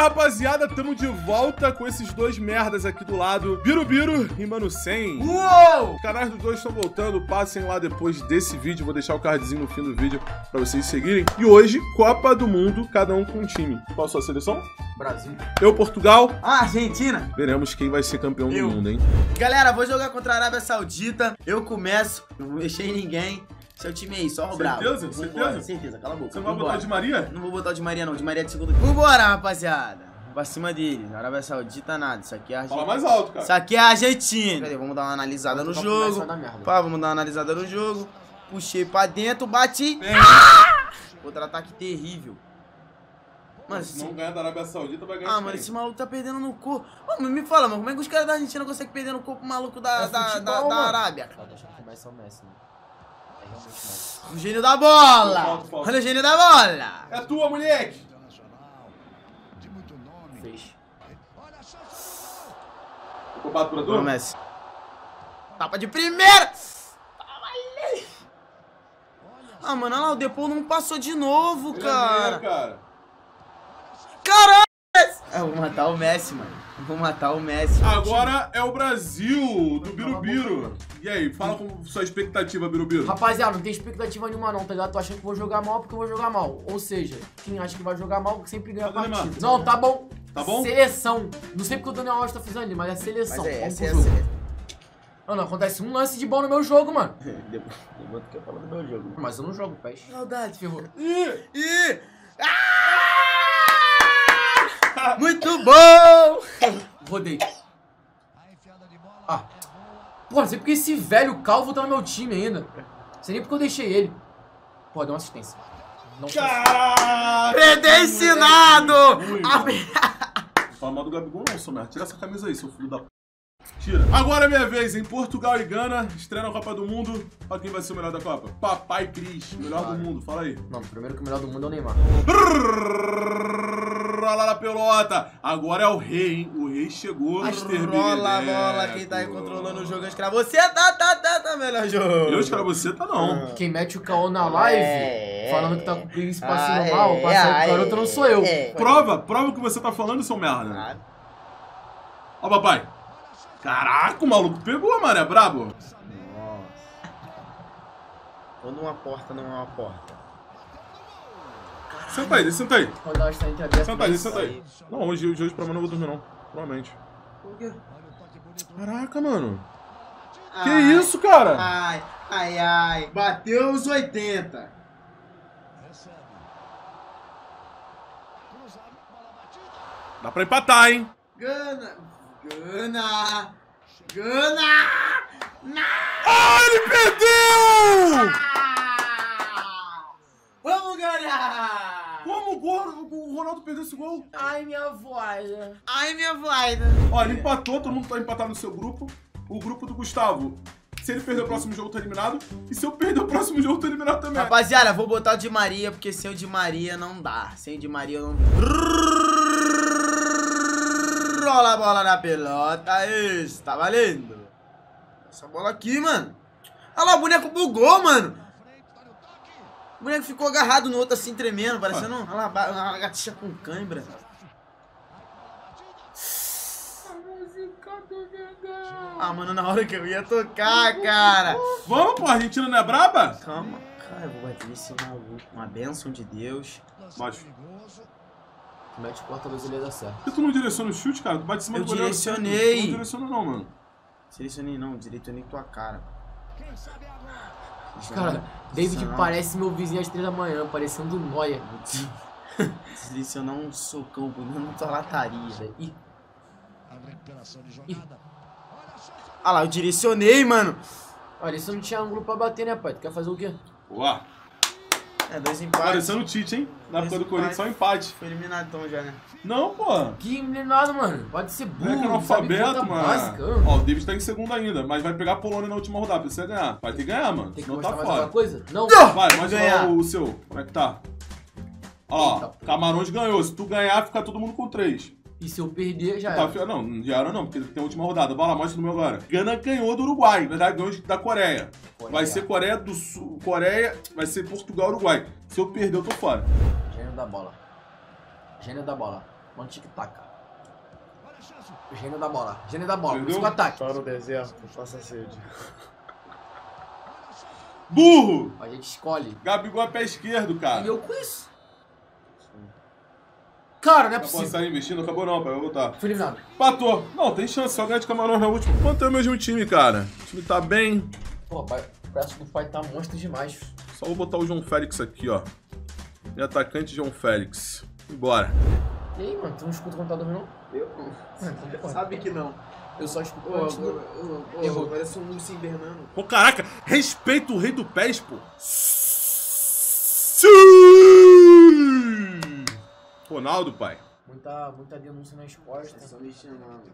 rapaziada, tamo de volta com esses dois merdas aqui do lado, Birubiru e Mano 100. Uou! Os canais dos dois estão voltando, passem lá depois desse vídeo, vou deixar o cardzinho no fim do vídeo pra vocês seguirem. E hoje, Copa do Mundo, cada um com um time. Qual a sua seleção? Brasil. Eu, Portugal. Ah, Argentina. Veremos quem vai ser campeão Eu. do mundo, hein? Galera, vou jogar contra a Arábia Saudita. Eu começo, não em ninguém. Seu time aí, só o bravo. Certeza? Vambora, Certeza? Certeza, cala a boca. Você não vai botar de Maria? Não vou botar o de Maria, não. De Maria é de segundo. Vambora, rapaziada. Pra cima deles. Arábia Saudita, nada. Isso aqui é Fala Argentina. mais alto, cara. Isso aqui é Argentina. Cadê? Vamos dar uma analisada no jogo. Pá, vamos dar uma analisada no jogo. Puxei pra dentro, bati. Vem. Contra-ataque terrível. Mano, Se não ganhar da Arábia Saudita, vai ganhar Ah, mano, esse maluco tá perdendo no corpo. Ô, mas me fala, mano, como é que os caras da Argentina conseguem perder no corpo maluco da, É da, futebol, da, da. Arábia? Tá deixando que vai ser o Messi, né? O gênio da bola! Falta, falta. Olha o gênio da bola! É tua, moleque! Fez. Ficou bato pra Vamos, tu? Messi. Tapa de primeira! Ah, mano, olha lá, o Depô não passou de novo, é cara. cara. Caralho! Eu vou matar o Messi, mano. Eu vou matar o Messi. Agora é o Brasil, do Birubiru. E aí, fala com sua expectativa, Birubiru. Rapaziada, não tem expectativa nenhuma não, tá ligado? Tô achando que vou jogar mal porque eu vou jogar mal. Ou seja, quem acha que vai jogar mal sempre ganha a partida. Não, tá bom. Tá bom? Seleção. Não sei porque o Daniel Alves tá fazendo ali, mas é seleção. Mas é, Vamos essa pro é jogo. Mano, acontece um lance de bom no meu jogo, mano. Depô quer falar do meu jogo. Mas eu não jogo PES. Saudade. Ferrou. Ih! Ih! Ah! Muito bom! Rodei. Ah. Pô, não sei porque esse velho calvo tá no meu time ainda. Não sei nem porque eu deixei ele. Pô, deu uma assistência. Não Caralho! Predestinado! Ui. A- Não fala mal do Gabigol não, Somer. Tira essa camisa aí, seu filho da p. Tira. Agora é minha vez, em Portugal e Gana, estreia na Copa do Mundo. Olha quem vai ser o melhor da Copa. Papai Cris, melhor do mundo, fala aí. Não, primeiro que o melhor do mundo é o Neymar. Rola na pelota. Agora é o rei, hein? O rei chegou. Mr. Rola a bola, quem tá aí controlando o jogo era você, tá, tá, tá, tá, melhor jogo. Eu, você tá não. Quem mete o caô na live, É. falando que tá com o príncipe passando Ah, mal, é, passando ah, o garoto é, não sou eu. é. Prova, prova o que você tá falando, seu merda. Ah, Ó, papai. Caraca, o maluco pegou, mano. É brabo. Nossa. Quando uma porta não é uma porta. Senta aí, senta aí. Senta aí, senta aí. Não, hoje, hoje, hoje pra mim eu não vou dormir, não. Provavelmente. Por quê? Caraca, mano. Que Ai, isso, cara? Ai, ai, ai. Bateu os 80. Dá pra empatar, hein? Gana. Gana. Gana. Ah, ele perdeu! Ah! Vamos ganhar! Como o, gol, o Ronaldo perdeu esse gol? Ai, minha voz. Ai, minha voida. Ó, ele empatou, todo mundo tá empatado no seu grupo. O grupo do Gustavo. Se ele perder o próximo jogo, tá eliminado. E se eu perder o próximo jogo, tô eliminado também. Rapaziada, vou botar o de Maria, porque sem o de Maria não dá. Sem o de Maria eu não. Rola a bola na pelota. Isso, tá valendo. Essa bola aqui, mano. Olha lá, o boneco bugou, mano. O boneco ficou agarrado no outro assim, tremendo, parecendo ba- uma lagartixa com cãibra. Ah, mano, na hora que eu ia tocar, cara. Vamos, pô, a Argentina não é braba? Calma, cara, eu vou bater nesse maluco. Uma bênção de Deus. Mas, Mete porta ele ia dar certo. por que tu não direciona o chute, cara? Tu bate em cima Eu do goleiro. direcionei. Tu Não direciona não, mano. Selecionei não, direcionei tua cara. Cara, David Não. parece meu vizinho às três da manhã, parecendo um Noia. Selecionar um socão bonito na tua lataria. Ih. Ah lá, eu direcionei, mano. olha, isso não tinha ângulo pra bater, né, pai? Tu quer fazer o quê? Uá, É, dois empates. parecendo o Tite, hein? Na época do Corinthians, só empate. Foi eliminado então já, né? Não, pô. Que eliminado, mano. Pode ser É burro, que não sabe analfabeto, conta básica. mano. Ó, o David tá em segundo ainda, mas vai pegar a Polônia na última rodada. Precisa ganhar. Vai ter que ganhar, mano. Tem que Senão mostrar tá mais fora. coisa? Não. Vai, Tem que mostra ganhar. lá o seu. Como é que tá? Ó, Eita. Camarões ganhou. Se tu ganhar, fica todo mundo com três. E se eu perder, já Tá, era. fi- não, já era não, porque tem a última rodada. Bora lá, mostra no meu agora. Gana ganhou do Uruguai, na verdade ganhou da Coreia. Coreia. Vai ser Coreia do Sul, Coreia, vai ser Portugal, Uruguai. Se eu perder, eu tô fora. Gênio da bola. Gênio da bola. Mano, tic-tac. Gênio da bola. Gênio da bola. Busca o ataque. Para o deserto, faça sede. Burro! A gente escolhe. Gabigol é pé esquerdo, E cara. eu com isso. Cara, não é Acabou possível. sair investindo, acabou não, pai. Vai voltar. Fui eliminado. Patou. Não, tem chance, só ganhar de Camarões na última. Quanto é o mesmo time, cara? O time tá bem. Pô, pai, o braço do pai tá monstro demais. Só vou botar o João Félix aqui, ó. E atacante João Félix. Bora. E aí, mano, tu não escuta o computador não? Eu não. Sabe que não. Eu só escuto antes do... Errou. parece um urso invernando. Pô, caraca, respeita o rei do pés, pô. Ronaldo, pai. Muita, muita denúncia nas costas. Só me chamando.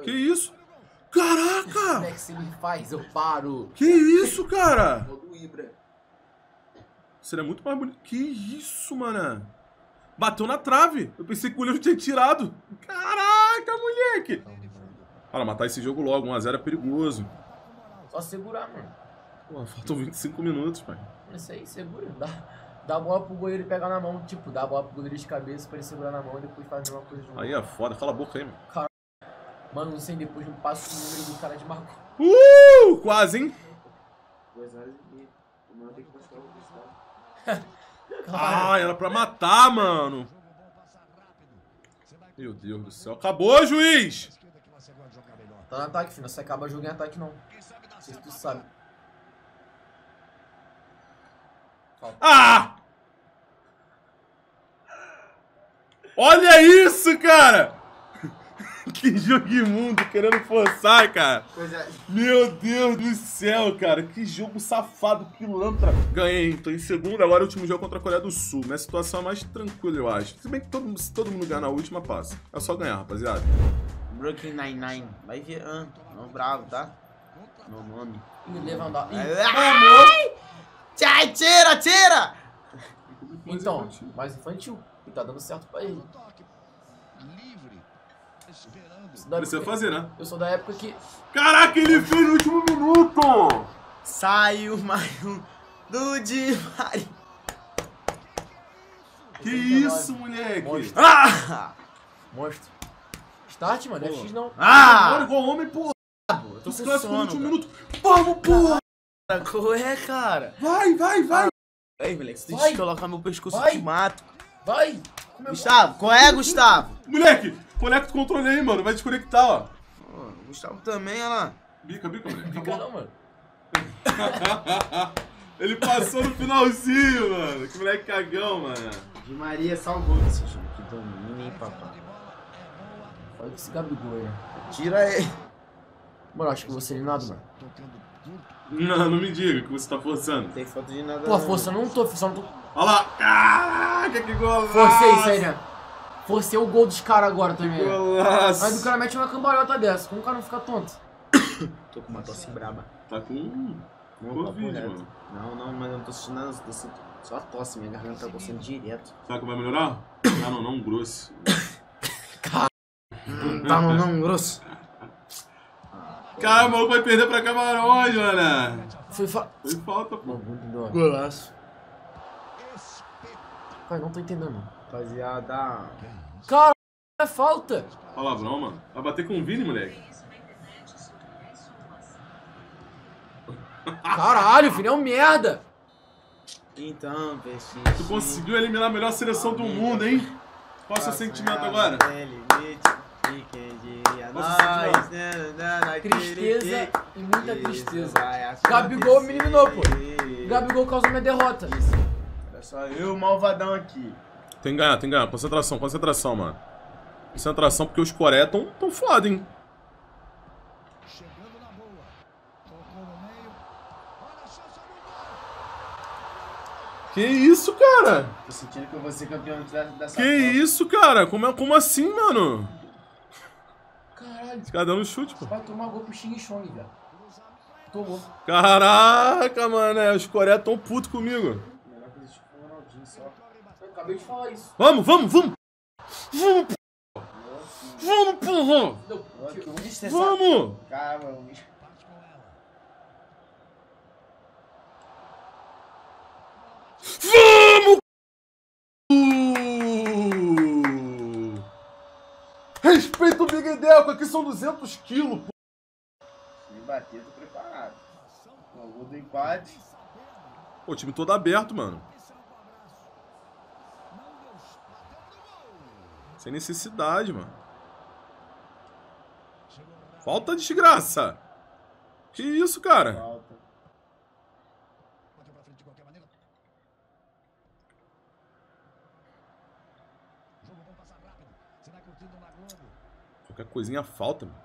É. Que isso? Como Caraca! é que você me faz? Eu paro. Que isso, cara? Seria muito mais bonito. Que isso, mano? Bateu na trave. Eu pensei que o Leão tinha tirado. Caraca, moleque. Fala, matar esse jogo logo. 1x0 é perigoso. Só segurar, mano. Pô, faltam 25 minutos, pai. Isso aí, segura. Dá, dá a bola pro goleiro e pegar na mão. Tipo, dá a bola pro goleiro de cabeça pra ele segurar na mão e depois faz a mesma coisa de novo. Aí é foda. Cala a boca aí, mano. Mano, não sei, depois não passa o número do cara de Marco. Uh! Quase, hein? Duas horas e meia. Amanhã tem que buscar o. Ah, era pra matar, mano. Meu Deus do céu. Acabou, juiz! Tá no ataque, filho. Não se acaba jogo em ataque, não. Não sei se tu sabe. Ah! Olha isso, cara! Que jogo imundo, querendo forçar, cara. Coisa. Meu Deus do céu, cara. Que jogo safado, pilantra. Ganhei, tô em segundo. Agora o último jogo contra a Coreia do Sul. Minha situação é mais tranquila, eu acho. Se bem que todo, se todo mundo ganhar na última, passa. É só ganhar, rapaziada. Brooklyn Nine-Nine. Vai ver. Ah, não, bravo, tá? Meu nome. E levantar. Ai! Tchai, tira, tira! Então, mais infantil. E tá dando certo pra ele. Da Precisa fazer, né? Eu sou da época que. Caraca, ele fez no último minuto! Saiu mais um do Di Maria. Que isso, moleque? Monstro. Ah! Monstro. Start, mano. É Pô. X não. Ah! igual homem, porra. Eu tô Esse com clássico no sono, último cara. minuto. Vamos, porra! Qual é, cara? Vai, vai, vai! Ei, moleque, se tu Vai. colocar meu pescoço, Vai. eu te mato. Vai! Gustavo, qual é, Gustavo? Moleque, conecta o controle aí, mano. Vai desconectar, ó. Ô, Gustavo também, olha lá. Bica, bica, moleque. Fica não, mano. Ele passou no finalzinho, mano. Que moleque cagão, mano. Di Maria salvou esse time. Que domina, hein, papai. Olha esse Gabigol aí. Tira ele. Mano, acho que vou ser eliminado, mano. Não, não me diga que você tá forçando. Não tem foto de nada. Pô, não. força, eu não tô, só não tô. Olha lá. Caraca, que golaço. Forcei isso aí, né? Forcei o gol dos caras agora também. né? Golaço. Aí o cara mete uma cambalhota dessa. Como o cara não fica tonto? Tô com uma tosse braba. Tá com Não, Covid, reto. mano. Não, não, mas eu não tô sentindo nada. Tô sentindo só a tosse, minha garganta tá coçando direto. Sabe que vai melhorar? Ah, não, não, grosso. Tá não, não, grosso. Caralho, o maluco vai perder pra Camarões, mano. Foi fa... Foi falta, pô. Golaço. Cara, não tô entendendo. Rapaziada. Cara, é falta. Palavrão, mano. Vai bater com o Vini, moleque. Caralho, filho, é um merda. Então, peixe. Tu conseguiu eliminar a melhor seleção do mundo, hein? Qual é o seu sentimento agora? Tristeza e muita tristeza. Gabigol me eliminou, pô. Gabigol causou minha derrota. Era só eu, malvadão aqui. Tem que ganhar, tem que ganhar. Concentração, concentração, mano. Concentração, porque os Coreia tão, tão foda, hein? Que isso, cara? Tô sentindo que eu vou ser campeão dessa Que Copa. isso, cara? Como, é- como assim, mano? Caralho, Esse cara dando chute, pô. vai tomar gol pro Xing Chong, velho. Tomou. Caraca, mano. é, Os Coreia tão putos comigo. Melhor que existe com o Ronaldinho só. Eu acabei de falar isso. Vamos, vamos, vamos! Vamos, p... Vamos, porra! Vamos! Caramba, Respeita o Big Deco, aqui são 200 quilos, pô. Se me bater, tô preparado. O gol do empate. Pô, o time todo aberto, mano. Sem necessidade, mano. Falta desgraça. Que isso, cara? Falta. Bateu pra frente de qualquer maneira. O jogo vai passar rápido. Será curtido na Globo. Qualquer coisinha falta, mano.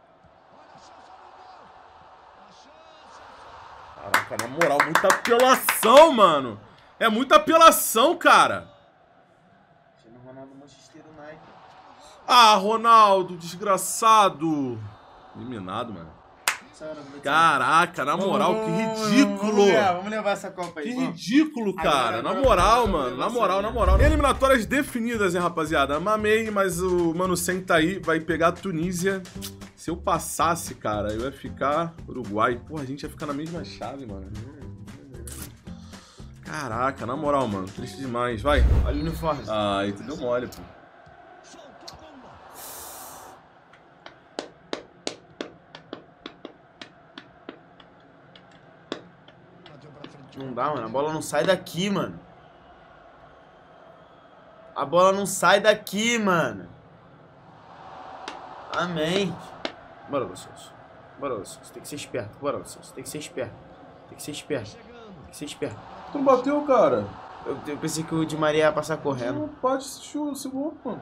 Caraca, na moral, muita apelação, mano. É muita apelação, cara. Ah, Ronaldo, desgraçado. Eliminado, mano. Caraca, na moral, que Vamos- ridículo. Vamos levar, vamos levar essa Copa aí. Que vamos. ridículo, cara. Agora- na agora- moral, agora mano. Na moral, na moral. Eliminatórias definidas, hein, rapaziada. Mamei, mas o Mano Sen tá aí. Vai pegar a Tunísia. Se eu passasse, cara, eu ia ficar Uruguai. Porra, a gente ia ficar na mesma chave, mano. Caraca, na moral, mano. Triste demais. Vai. Olha o uniforme. Ai, tu deu mole, pô. Soltou a bomba. Bateu pra frente. Não dá, mano. A bola não sai daqui, mano. A bola não sai daqui, mano. Amém. Bora, Lucius. Bora, Lucius. Tem que ser esperto. Bora, Lucius. Tem que ser esperto. Tem que ser esperto. Tem que ser esperto. Tu não bateu, cara. Eu, eu pensei que o Di Maria ia passar correndo. bate esse gol, mano.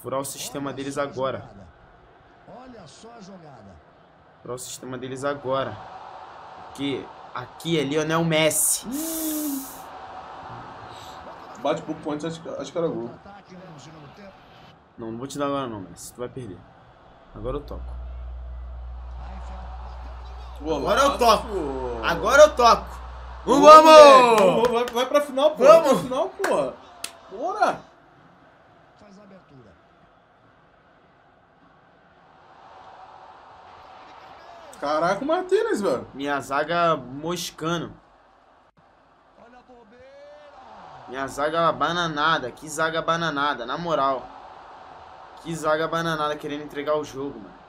Furar o sistema deles agora. Olha só a jogada. Furar o sistema deles agora. Porque aqui é Lionel Messi. Bate pro ponte, acho, acho que era gol. Não, não vou te dar agora não, Messi. Tu vai perder. Agora eu toco. Agora eu toco. Agora eu toco. Vamos! Vai, vai pra final, pô. Vamos! Vai pra final, porra. Bora! Faz a abertura. Caraca, o Martinez, velho. Minha zaga moscando. Minha zaga bananada. Que zaga bananada, na moral. Que zaga bananada querendo entregar o jogo, mano.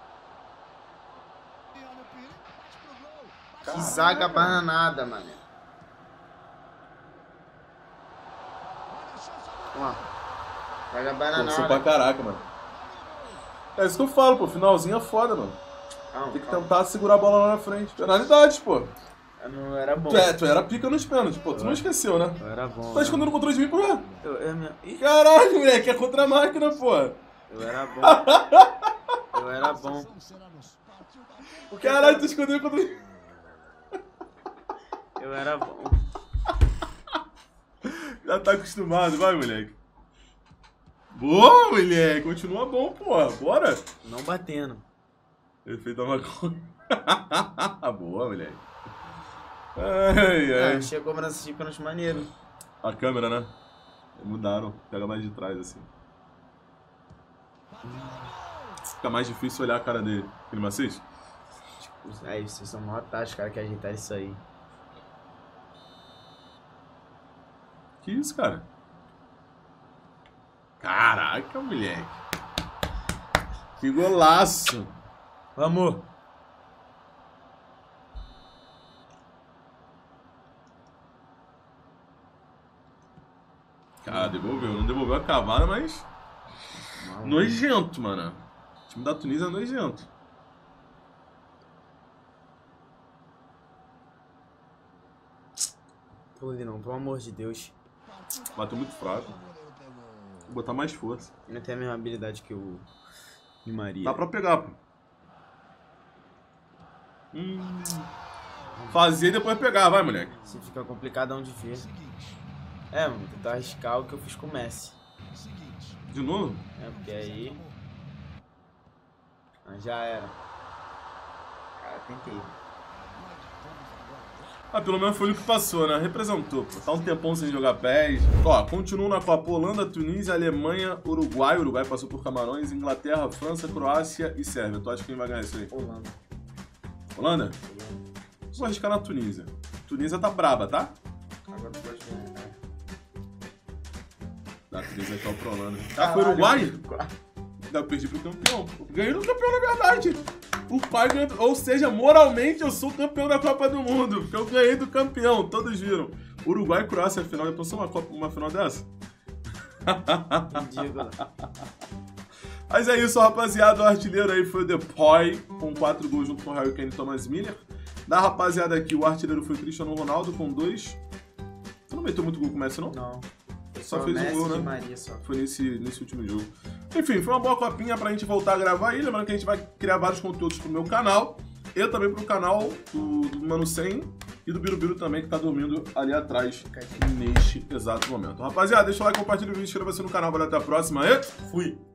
Que zaga bananada, mano. Ó. Zaga Pô, pra bananada. caraca, mano. É isso que eu falo, pô. Finalzinho é foda, mano. Calma, Tem que calma. tentar segurar a bola lá na frente. Penalidade, pô. Eu não era bom. Tu, é, tu era pica nos pênaltis, pô. Tu não esqueceu, né? Eu era bom. Tu tá escondendo o controle de mim, quê? Eu, eu, minha- Ih, Caralho, moleque. É contra a máquina, pô. eu era bom. Eu era bom. Caralho, tu escondeu o controle. Eu era bom. Já tá acostumado, vai, moleque. Boa, moleque. Continua bom, porra. Bora. Não batendo. Efeito da maconha. Boa, moleque. Ai, É, ai. achei a cobrança de pênalti maneiro. A câmera, né? Mudaram. Pega mais de trás, assim. Fica mais difícil olhar a cara dele. Ele me assiste? Aí, vocês são mó táticos, cara, que ajeitaram isso aí. Que isso, cara? Caraca, moleque. Que golaço. Vamos! Cara, devolveu. Não devolveu a cavada, mas... Nojento, mano. O time da Tunísia é nojento. Pule não, pelo amor de Deus. Bateu muito fraco. Vou botar mais força. Não tem a mesma habilidade que o Di Maria. Dá pra pegar, pô. Hum. Fazer e depois pegar, vai, moleque. Se fica complicadão de ver. É, mano, tentar arriscar o que eu fiz com o Messi. De novo? É, porque aí. Ah, já era. Cara, tentei. Ah, pelo menos foi o que passou, né? Representou, pô. Tá um tempão sem jogar pés. Ó, continuam na Copa Holanda, Tunísia, Alemanha, Uruguai. Uruguai passou por Camarões, Inglaterra, França, Croácia e Sérvia. Tu acha que quem vai ganhar isso aí? Holanda. Holanda? Vou arriscar na Tunísia. Tunísia tá braba, tá? Agora tu pode ganhar. Dá Esse aqui é o Prolano. Ah, Caralho, foi Uruguai? Uruguai. Eu perdi pro campeão. Ganhei no campeão, na verdade. O pai ganhou. Ou seja, moralmente eu sou campeão da Copa do Mundo. Porque eu ganhei do campeão, todos viram. Uruguai e Croácia, final. Já pensou uma, Copa, uma final dessa? Ridículo. Mas é isso, rapaziada. O artilheiro aí foi o Depoy, com 4 gols junto com o Harry Kane e Thomas Miller. Da rapaziada aqui, o artilheiro foi o Cristiano Ronaldo, com 2. Você não meteu muito gol com o Messi, não? Não. Só Só fez um Messi gol, e né? Maria. Foi nesse, nesse último jogo. Enfim, foi uma boa copinha pra gente voltar a gravar aí. Lembrando que a gente vai criar vários conteúdos pro meu canal. E também pro canal do, do Mano 100 e do Birubiru também, que tá dormindo ali atrás neste exato momento. Rapaziada, deixa o like, compartilha o vídeo, inscreva-se no canal. Valeu, até a próxima e fui!